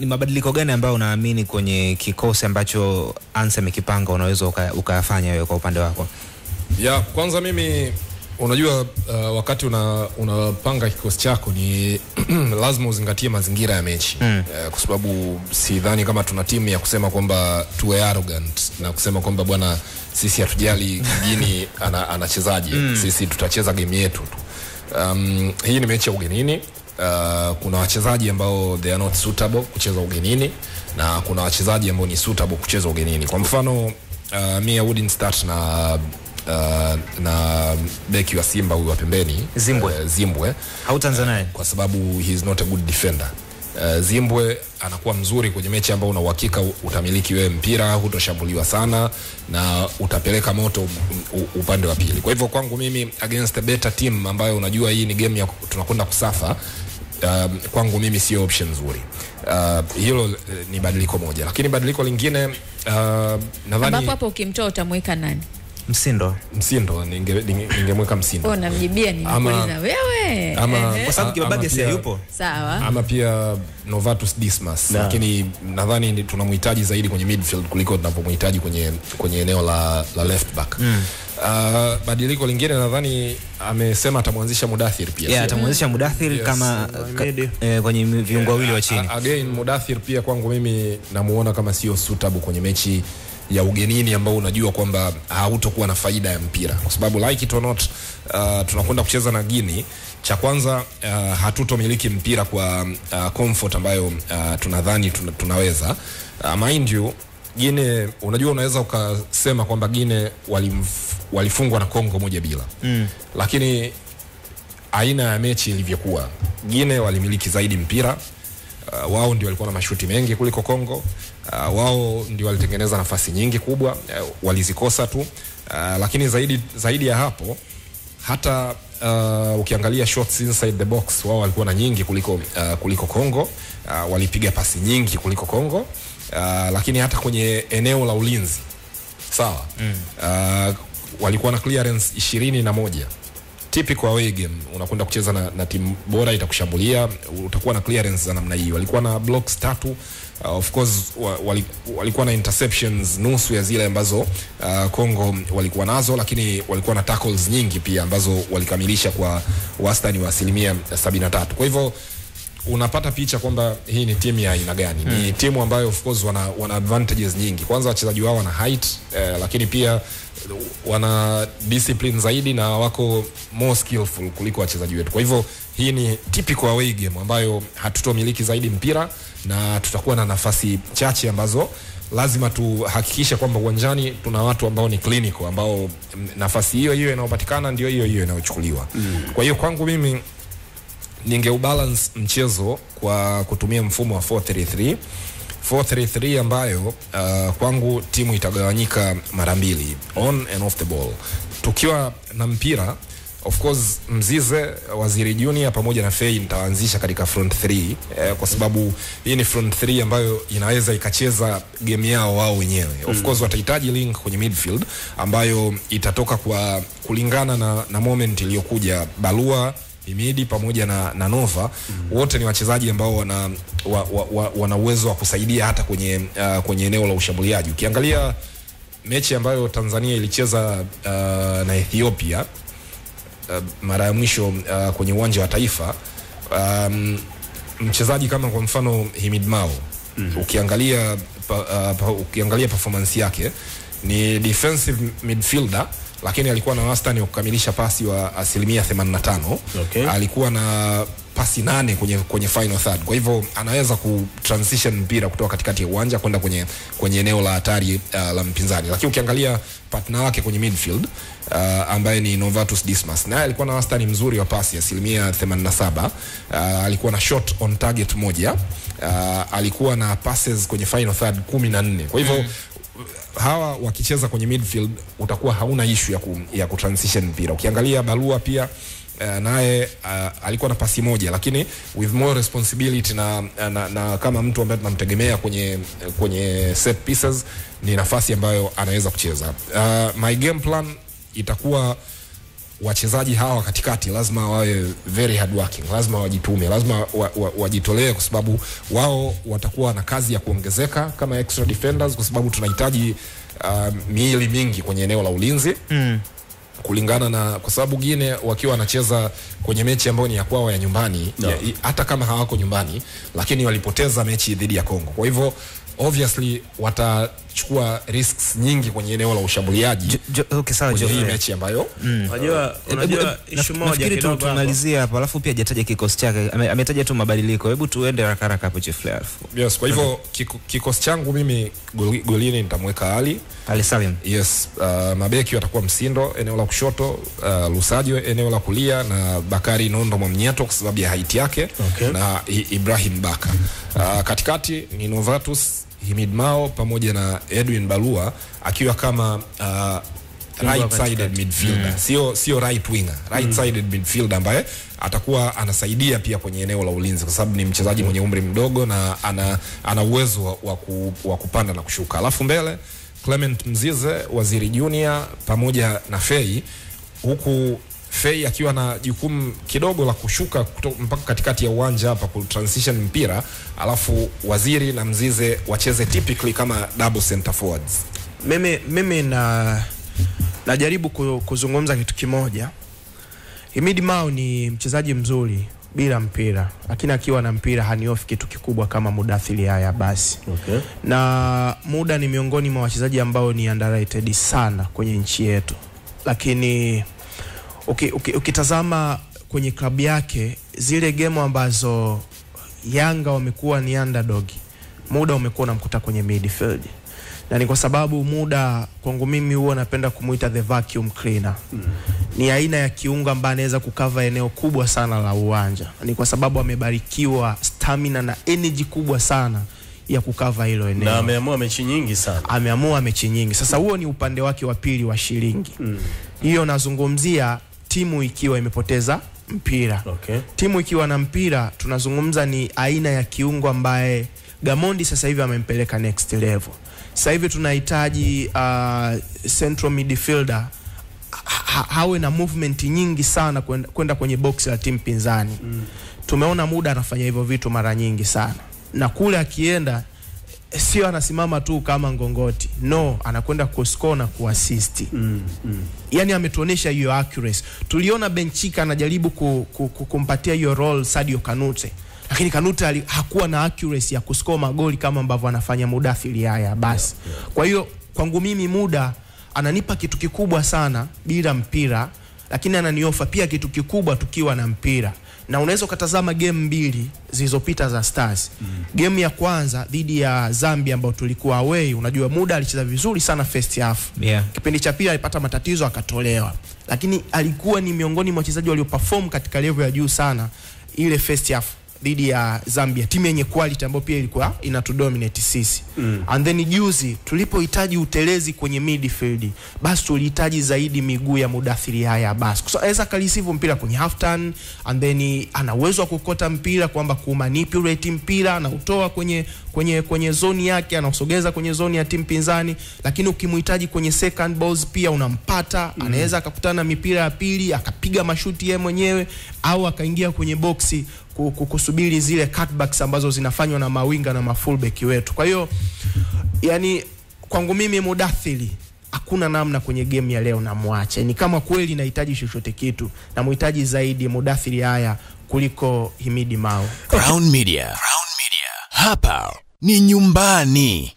ni mabadiliko gani ambayo unaamini kwenye kikosi ambacho Ansa amekipanga unaweza uka- ukayafanya wewe kwa upande wako? ya kwanza mimi unajua uh, wakati una unapanga kikosi chako ni lazima uzingatie mazingira ya mechi mm. uh, kwa sababu sidhani kama tuna timu ya kusema kwamba tuwe arrogant na kusema kwamba bwana sisi hatujali ana, anachezaje mm. sisi tutacheza game yetu tu um, hii ni mechi ya ugenini uh, kuna wachezaji ambao they are not suitable kucheza ugenini na kuna wachezaji ambao ni suitable kucheza ugenini kwa mfano uh, mi I wouldn't start na uh, na beki wa Simba huyu wa pembeni Zimbwe. uh, Zimbwe Hautaanza naye? kwa sababu he is not a good defender. Uh, Zimbwe anakuwa mzuri kwenye mechi ambayo una uhakika utamiliki wewe mpira, hutoshambuliwa sana na utapeleka moto upande wa pili. Kwa hivyo kwangu mimi against a better team ambayo unajua hii ni game ya tunakwenda kusafa um, kwangu mimi sio option nzuri. Uh, hilo uh, ni badiliko moja, lakini badiliko lingine uh, nadhani ambapo hapo ukimtoa utamweka nani? Msindo. Msindo ninge- ninge- ningemweka Msindo Oh, namjibia Ama- wewe. ama- Ehe. Kwa sababu Kibabage si yupo. Sawa. ama pia Novatus Dismas Na. lakini nadhani ni- tunamhitaji zaidi kwenye midfield kuliko tunapomhitaji kwenye, kwenye eneo la, la left back mm. Uh, badiliko lingine nadhani amesema atamwanzisha Mudathir pia Yeah, atamwanzisha Mudathir Yes. kama ka, eh, kwenye viungo wawili wa chini. Again Mudathir pia kwangu mimi namuona kama sio suitable kwenye mechi ya ugenini ambao unajua kwamba hautokuwa na faida ya mpira. Kwa sababu like it or not uh, tunakwenda kucheza na Guinea. Cha kwanza uh, hatutomiliki mpira kwa uh, comfort ambayo uh, tunadhani tuna, tunaweza. Uh, mind you Gine, unajua unaweza ukasema kwamba Gine walimf, walifungwa na Kongo moja bila. Mm. lakini aina ya mechi ilivyokuwa Gine walimiliki zaidi mpira. Uh, wao ndio walikuwa na mashuti mengi kuliko Kongo. Uh, wao ndio walitengeneza nafasi nyingi kubwa. Uh, walizikosa tu. Uh, lakini zaidi, zaidi ya hapo hata uh, ukiangalia shots inside the box wao walikuwa na nyingi kuliko, uh, kuliko Kongo. Uh, walipiga pasi nyingi kuliko Kongo. uh, lakini hata kwenye eneo la ulinzi. Sawa? Mm. uh, walikuwa na clearance ishirini na moja. Typical away game unakwenda kucheza na, na timu bora itakushambulia utakuwa na clearance za namna hii. Walikuwa na blocks tatu. Uh, of course wa, wali, walikuwa na interceptions nusu ya zile ambazo uh, Congo walikuwa nazo lakini walikuwa na tackles nyingi pia ambazo walikamilisha kwa wastani wa asilimia 73 kwa hivyo unapata picha kwamba hii ni timu ya aina gani mm. ni timu ambayo of course wana, wana advantages nyingi kwanza wachezaji wao wana height eh, lakini pia wana discipline zaidi na wako more skillful kuliko wachezaji wetu kwa hivyo hii ni typical away game ambayo hatutomiliki zaidi mpira na tutakuwa na nafasi chache ambazo lazima tuhakikishe kwamba uwanjani tuna watu ambao ni clinical ambao mm, nafasi hiyo hiyo inayopatikana ndio hiyo hiyo inayochukuliwa mm. kwa hiyo kwangu mimi ningeubalance mchezo kwa kutumia mfumo wa 433 433 ambayo uh, kwangu timu itagawanyika mara mbili on and off the ball. Tukiwa na mpira of course mzize waziri junior pamoja na fei nitaanzisha katika front 3 eh, kwa sababu hii ni front 3 ambayo inaweza ikacheza game yao wao wenyewe. Of course watahitaji link kwenye midfield ambayo itatoka kwa kulingana na, na moment iliyokuja. Balua Himidi pamoja na, na Nova mm. wote ni wachezaji ambao wana, wa, wa, wa, wana uwezo wa kusaidia hata kwenye, uh, kwenye eneo la ushambuliaji. Ukiangalia mechi ambayo Tanzania ilicheza uh, na Ethiopia uh, mara ya mwisho uh, kwenye uwanja wa Taifa um, mchezaji kama kwa mfano Himid Mao mm. ukiangalia pa, uh, pa, ukiangalia performance yake ni defensive midfielder lakini alikuwa na wastani wa kukamilisha pasi wa asilimia 85 Okay. alikuwa na pasi nane kwenye, kwenye final third. Kwa hivyo anaweza kutransition mpira kutoka katikati ya uwanja kwenda kwenye, kwenye eneo la hatari uh, la mpinzani. Lakini ukiangalia partner wake kwenye midfield uh, ambaye ni Novatus Dismas naye alikuwa na wastani mzuri wa pasi asilimia 87 uh, alikuwa na shot on target moja. Uh, alikuwa na passes kwenye final third kumi na nne. Kwa hivyo mm hawa wakicheza kwenye midfield utakuwa hauna issue ya, ku, ya kutransition mpira. Ukiangalia barua pia uh, naye uh, alikuwa na pasi moja lakini with more responsibility na, na, na kama mtu ambaye tunamtegemea kwenye, kwenye set pieces ni nafasi ambayo anaweza kucheza. Uh, my game plan itakuwa wachezaji hawa katikati lazima wawe very hard working, lazima wajitume, lazima wa, wa, wajitolee kwa sababu wao watakuwa na kazi ya kuongezeka kama extra defenders, kwa sababu tunahitaji uh, miili mingi kwenye eneo la ulinzi mm kulingana na kwa sababu Gine wakiwa wanacheza kwenye mechi ambayo ni ya kwao ya nyumbani no. ya, hata kama hawako nyumbani, lakini walipoteza mechi dhidi ya Kongo. Kwa hivyo obviously watachukua risks nyingi kwenye eneo la ushambuliaji okay, sawa kwenye hii mechi ambayo Unajua, Hebu- unajua hebu- moja kidogo tumalizie hapo alafu pia hajataja kikosi chake ametaja tu mabadiliko. Hebu tuende haraka haraka hapo Chief alafu yes, kwa hivyo kikosi changu mimi golini nitamweka Ali. Ali Salim. Yes uh, mabeki watakuwa Msindo eneo la kushoto uh, Lusajo eneo la kulia na Bakari Nondo Mwamnyeto kwa sababu ya haiti yake Okay. na Ibrahim Baka. Uh, katikati ni Novatus Himid Mao pamoja na Edwin Balua akiwa kama uh, right sided midfielder mm. sio sio right winger right sided mm. midfielder ambaye atakuwa anasaidia pia kwenye eneo la ulinzi kwa sababu ni mchezaji mwenye umri mdogo na ana ana uwezo wa, wa, ku, wa kupanda na kushuka alafu mbele Clement Mzize Waziri Junior pamoja na Fei huku Fei akiwa na jukumu kidogo la kushuka kuto, mpaka katikati ya uwanja hapa ku transition mpira alafu Waziri na Mzize wacheze typically kama double center forwards mimi, mimi na najaribu kuzungumza kitu kimoja. Himid Mao ni mchezaji mzuri bila mpira, lakini akiwa na mpira haniofi kitu kikubwa kama Mudathiri haya basi Okay. na muda ni miongoni mwa wachezaji ambao ni underrated sana kwenye nchi yetu, lakini uki, uki, ukitazama kwenye klabu yake zile gemu ambazo Yanga wamekuwa ni underdog, muda umekuwa unamkuta kwenye midfield na ni kwa sababu muda kwangu mimi huwa napenda kumuita the vacuum cleaner mm. ni aina ya kiungo ambaye anaweza kukava eneo kubwa sana la uwanja ni kwa sababu amebarikiwa stamina na energy kubwa sana ya kukava hilo eneo na ameamua mechi nyingi sana ameamua mechi nyingi. Sasa huo ni upande wake wa pili wa shilingi hiyo. Nazungumzia timu ikiwa imepoteza mpira okay. timu ikiwa na mpira, tunazungumza ni aina ya kiungo ambaye Gamondi sasa hivi amempeleka next level. Sasa hivi tunahitaji uh, central midfielder ha- ha- hawe na movement nyingi sana kwenda kwenda kwenye box la timu pinzani mm. Tumeona muda anafanya hivyo vitu mara nyingi sana, na kule akienda sio anasimama tu kama ngongoti, no, anakwenda kuscore na kuassist mm, mm. yani ametuonesha hiyo accuracy. Tuliona Benchika anajaribu ku, ku, ku, kumpatia hiyo role Sadio Kanute, lakini Kanute ali, hakuwa na accuracy ya kuscore magoli kama ambavyo anafanya Mudathiri haya basi. Yeah, yeah. Kwa hiyo kwangu mimi muda ananipa kitu kikubwa sana bila mpira, lakini ananiofa pia kitu kikubwa tukiwa na mpira na unaweza ukatazama game mbili zilizopita za Stars. Mm. Game ya kwanza dhidi ya Zambia ambayo tulikuwa away, unajua muda alicheza vizuri sana first half yeah. kipindi cha pili alipata matatizo akatolewa, lakini alikuwa ni miongoni mwa wachezaji walioperform katika level ya juu sana ile first half dhidi ya Zambia, timu yenye quality ambayo pia ilikuwa inatudominate sisi mm. and then juzi tulipohitaji utelezi kwenye midfield, basi tulihitaji zaidi miguu ya Mudathiri haya basi, kwa sababu aweza kareceive mpira kwenye half turn and then ana uwezo wa kukota mpira kwamba kumanipulate mpira anautoa kwenye kwenye kwenye zoni yake anausogeza kwenye zoni ya timu pinzani, lakini ukimhitaji kwenye second balls pia unampata mm. anaweza akakutana mipira ya pili akapiga mashuti yeye mwenyewe au akaingia kwenye boksi ku- kusubiri zile cutbacks ambazo zinafanywa na mawinga na mafullback wetu. Kwa hiyo yani, kwangu mimi Mudathiri hakuna namna kwenye game ya leo namwache. Ni kama kweli nahitaji chochote kitu, namhitaji zaidi Mudathiri haya kuliko Himidi Mao. Crown Media. Crown Media. Hapa ni nyumbani.